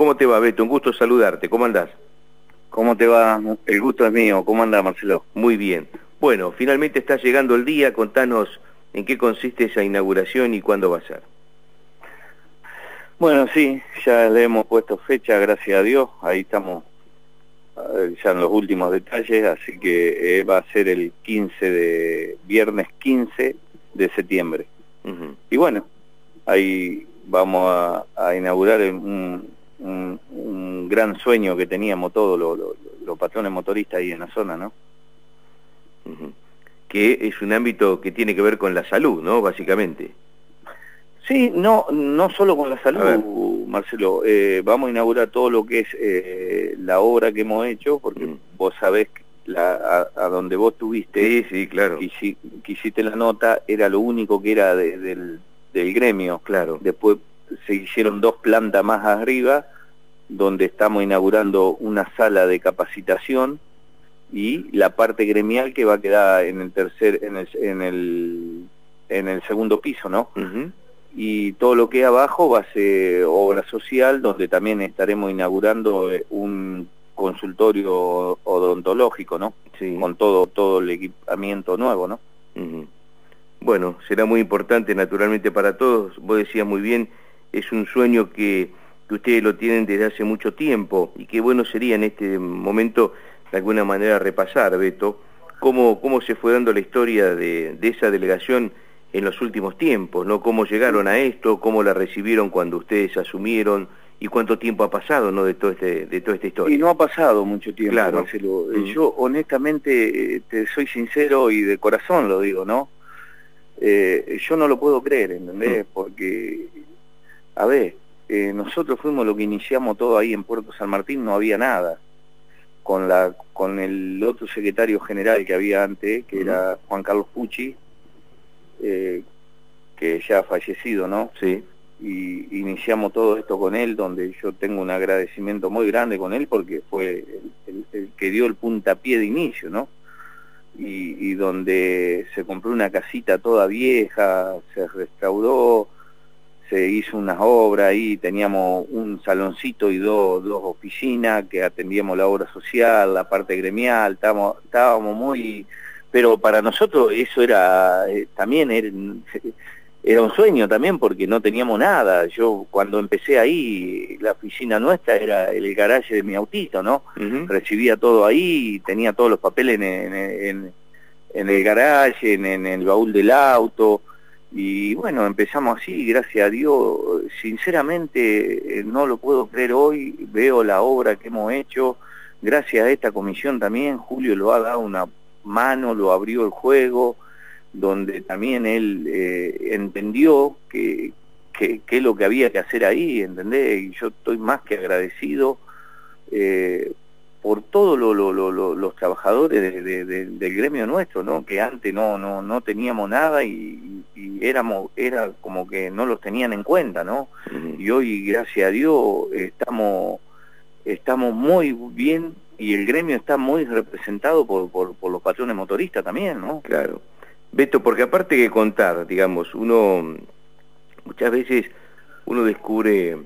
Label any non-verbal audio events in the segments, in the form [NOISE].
¿Cómo te va, Beto? Un gusto saludarte. ¿Cómo andás? ¿Cómo te va? El gusto es mío. ¿Cómo anda, Marcelo? Muy bien. Bueno, finalmente está llegando el día. Contanos en qué consiste esa inauguración y cuándo va a ser. Bueno, sí, ya le hemos puesto fecha, gracias a Dios. Ahí estamos eh, ya en los últimos detalles, así que eh, va a ser el 15 de, viernes 15 de septiembre. Y bueno, ahí vamos a, inaugurar un, gran sueño que teníamos todos los patrones motoristas ahí en la zona, ¿no? Que es un ámbito que tiene que ver con la salud, ¿no? Básicamente. Sí, no, no solo con la salud, Marcelo. Eh, vamos a inaugurar todo lo que es eh, la obra que hemos hecho, porque mm. vos sabés la, a, donde vos tuviste, sí, sí, claro. que, hiciste la nota, era lo único que era del, del gremio. Claro. Después se hicieron dos plantas más arriba, donde estamos inaugurando una sala de capacitación y la parte gremial que va a quedar en el tercer, en el, en el, en el segundo piso, ¿no? y todo lo que abajo va a ser obra social, donde también estaremos inaugurando eh, un consultorio odontológico, ¿no? Sí. Con todo, todo el equipamiento nuevo, ¿no? Bueno, será muy importante naturalmente para todos. Vos decías muy bien, es un sueño que, que ustedes lo tienen desde hace mucho tiempo y qué bueno sería en este momento de alguna manera repasar, Beto, cómo, cómo se fue dando la historia de, de esa delegación en los últimos tiempos, ¿no? Cómo llegaron a esto, cómo la recibieron cuando ustedes asumieron y cuánto tiempo ha pasado, ¿no? De todo este, de toda esta historia. Y no ha pasado mucho tiempo, claro. Marcelo. Eh, yo honestamente eh, te soy sincero y de corazón lo digo, ¿no? Eh, yo no lo puedo creer, ¿entendés? Porque, a ver, nosotros fuimos lo que iniciamos todo ahí en Puerto San Martín, no había nada. Con, la, con el otro secretario general que había antes, que era Juan Carlos Pucci, eh, que ya ha fallecido, ¿no? Sí. Y iniciamos todo esto con él, donde yo tengo un agradecimiento muy grande con él porque fue el, que dio el puntapié de inicio, ¿no? Y, donde se compró una casita toda vieja, se restauró, se hizo unas obras ahí, teníamos un saloncito y dos, dos oficinas que atendíamos la obra social, la parte gremial, estábamos, estábamos muy pero para nosotros eso era eh, también era, [LAUGHS] un sueño también porque no teníamos nada. Yo cuando empecé ahí, la oficina nuestra era el garaje de mi autito, ¿no? Recibía todo ahí, tenía todos los papeles en, el garaje, en, el baúl del auto. Y bueno, empezamos así, gracias a Dios. Sinceramente, eh, no lo puedo creer hoy. Veo la obra que hemos hecho. Gracias a esta comisión también, Julio lo ha dado una mano, lo abrió el juego, donde también él eh, entendió que, es lo que había que hacer ahí, ¿entendés? Y yo estoy más que agradecido eh, por todos lo, los trabajadores del gremio nuestro, ¿no? Que antes no, no, no teníamos nada y, éramos, era como que no los tenían en cuenta, ¿no? Y hoy, gracias a Dios, estamos, estamos muy bien y el gremio está muy representado por, por, los patrones motoristas también, ¿no? Claro. Beto, porque aparte que contar, digamos, uno muchas veces uno descubre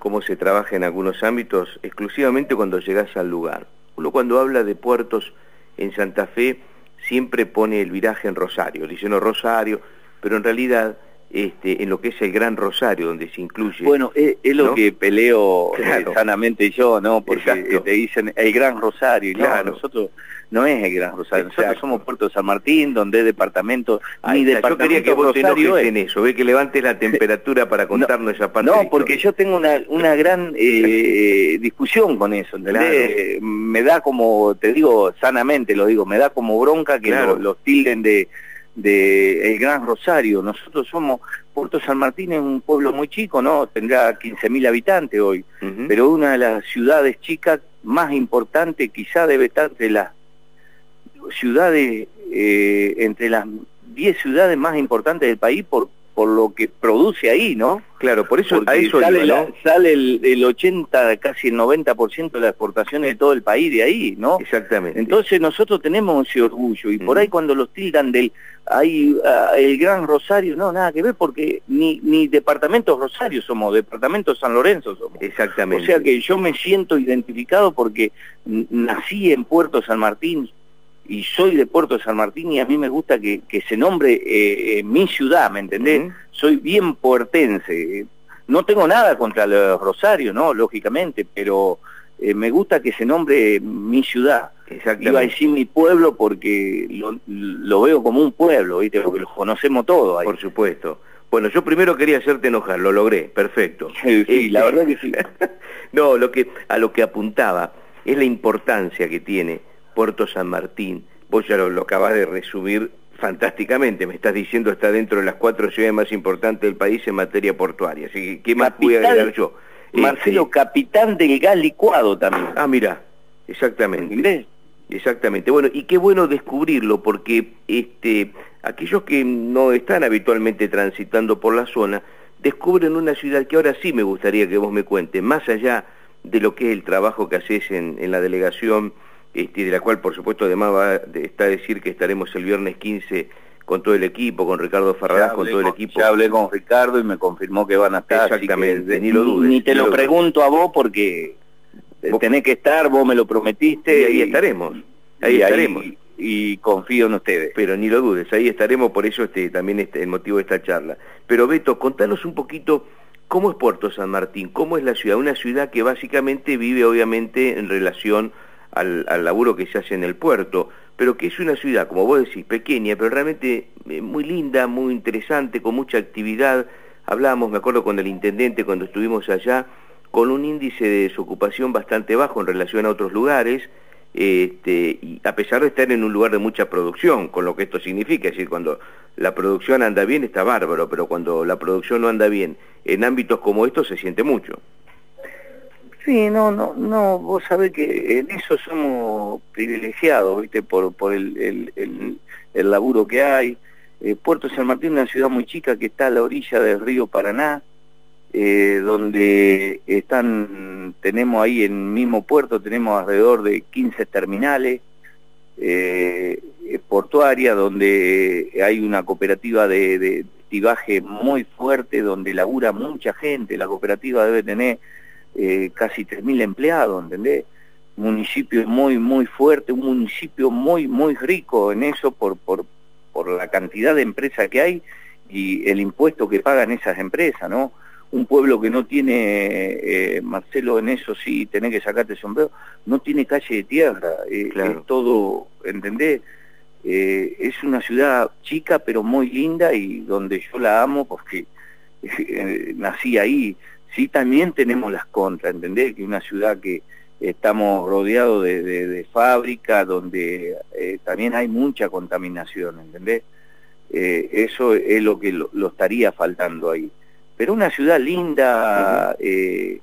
cómo se trabaja en algunos ámbitos exclusivamente cuando llegas al lugar. Uno cuando habla de puertos en Santa Fe siempre pone el viraje en Rosario, dice no Rosario, pero en realidad este, en lo que es el Gran Rosario, donde se incluye... Bueno, es, lo que peleo eh, sanamente yo, ¿no? Porque te dicen el Gran Rosario, y claro. nosotros no es el Gran Rosario, nosotros somos Puerto de San Martín, donde es departamento... Ahí yo quería que vos Rosario en eso, ve que levantes la temperatura para contarnos esa parte. No, porque yo tengo una, una gran eh, discusión con eso, ¿entendés? Me da como, te digo sanamente, lo digo, me da como bronca que los tilden de de el Gran Rosario. Nosotros somos, Puerto San Martín es un pueblo muy chico, ¿no? Tendrá 15.000 habitantes hoy, pero una de las ciudades chicas más importantes, quizá debe estar entre las ciudades, eh, entre las 10 ciudades más importantes del país por, por lo que produce ahí, ¿no? Claro, por eso a eso sale, sale el, el, 80, casi el 90% de las exportaciones de todo el país de ahí, ¿no? Exactamente. Entonces nosotros tenemos ese orgullo y por ahí cuando los tildan del hay ah, el Gran Rosario, no, nada que ver porque ni, ni departamento Rosario somos, departamento San Lorenzo somos. Exactamente. O sea que yo me siento identificado porque nací en Puerto San Martín, y soy de Puerto San Martín y a mí me gusta que, se nombre eh, eh, mi ciudad, ¿me entendés? Soy bien puertense. No tengo nada contra el Rosario, ¿no? Lógicamente, pero eh, me gusta que se nombre mi ciudad. Iba a decir mi pueblo porque lo, veo como un pueblo, ¿viste? Porque lo conocemos todos ahí. Por supuesto. Bueno, yo primero quería hacerte enojar, lo logré, perfecto. [LAUGHS] Sí, la verdad que sí. [LAUGHS] no, lo que, a lo que apuntaba es la importancia que tiene Puerto San Martín, vos ya lo, acabas de resumir fantásticamente, me estás diciendo está dentro de las cuatro ciudades más importantes del país en materia portuaria, así que ¿qué más pude agregar yo? Marcelo, este, capitán del gas licuado también. Ah, mira, exactamente. Exactamente. Bueno, y qué bueno descubrirlo, porque este, aquellos que no están habitualmente transitando por la zona, descubren una ciudad que ahora sí me gustaría que vos me cuentes, más allá de lo que es el trabajo que haces en, en la delegación este, de la cual por supuesto además va, está a decir que estaremos el viernes 15 con todo el equipo, con Ricardo Ferraz, con todo el equipo. Ya hablé con Ricardo y me confirmó que van a estar. Exactamente, ni lo dudes. Ni te lo, pregunto a vos porque tenés que estar, vos me lo prometiste. Y ahí estaremos, ahí estaremos. y confío en ustedes. Pero ni lo dudes, ahí estaremos, por eso este, también este, el motivo de esta charla. Pero Beto, contanos un poquito cómo es Puerto San Martín, cómo es la ciudad, una ciudad que básicamente vive obviamente en relación al, laburo que se hace en el puerto, pero que es una ciudad, como vos decís, pequeña, pero realmente eh, muy linda, muy interesante, con mucha actividad. Hablábamos, me acuerdo con el intendente cuando estuvimos allá, con un índice de desocupación bastante bajo en relación a otros lugares, este, y a pesar de estar en un lugar de mucha producción, con lo que esto significa, es decir, cuando la producción anda bien está bárbaro, pero cuando la producción no anda bien en ámbitos como estos se siente mucho. Sí, no, no, no, vos sabés que en eso somos privilegiados, ¿viste? Por, por el, el, el, laburo que hay. Eh, Puerto San Martín es una ciudad muy chica que está a la orilla del río Paraná, eh, donde están, tenemos ahí en el mismo puerto, tenemos alrededor de 15 terminales eh, portuarias, donde hay una cooperativa de, de tibaje muy fuerte, donde labura mucha gente, la cooperativa debe tener eh, casi 3.000 empleados, ¿entendés? municipio muy, muy fuerte, un municipio muy, muy rico en eso por, por, por la cantidad de empresas que hay y el impuesto que pagan esas empresas, ¿no? Un pueblo que no tiene, eh, Marcelo, en eso sí, tenés que sacarte sombrero, no tiene calle de tierra, eh, es todo, ¿entendés? es una ciudad chica pero muy linda y donde yo la amo porque [LAUGHS] nací ahí, Sí, también tenemos las contras, ¿entendés? Que una ciudad que estamos rodeados de, de, fábricas donde eh, también hay mucha contaminación, ¿entendés? Eh, eso es lo que lo, estaría faltando ahí. Pero una ciudad linda, eh,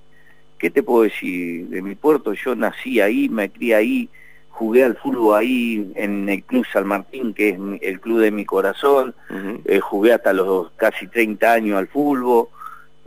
¿qué te puedo decir? De mi puerto yo nací ahí, me crié ahí, jugué al fútbol ahí en el Club San Martín, que es el club de mi corazón, jugué hasta los casi 30 años al fútbol,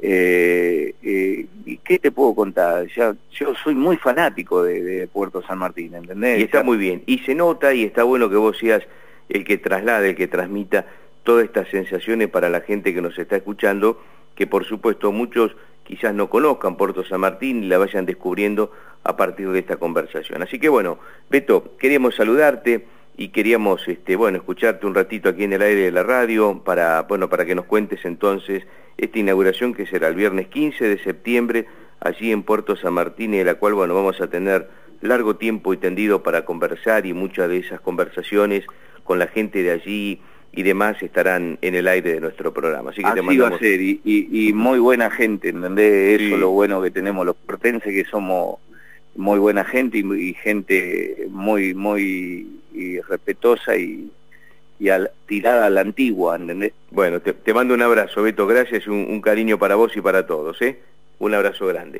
eh, eh, ¿Y qué te puedo contar? Ya, yo soy muy fanático de, Puerto San Martín, ¿entendés? Y está muy bien. Y se nota y está bueno que vos seas el que traslade, el que transmita todas estas sensaciones para la gente que nos está escuchando, que por supuesto muchos quizás no conozcan Puerto San Martín y la vayan descubriendo a partir de esta conversación. Así que bueno, Beto, queríamos saludarte y queríamos este, bueno, escucharte un ratito aquí en el aire de la radio para, bueno, para que nos cuentes entonces esta inauguración que será el viernes 15 de septiembre allí en Puerto San Martín y de la cual bueno, vamos a tener largo tiempo y tendido para conversar y muchas de esas conversaciones con la gente de allí y demás estarán en el aire de nuestro programa. Así que te mandamos... va a ser, y, muy buena gente, ¿entendés? Eso lo bueno que tenemos los portenses, que somos muy buena gente y, gente muy, muy respetuosa y, y al, tirada a la antigua, ¿entendés? Bueno, te, mando un abrazo, Beto, gracias, un, un cariño para vos y para todos, ¿eh? Un abrazo grande.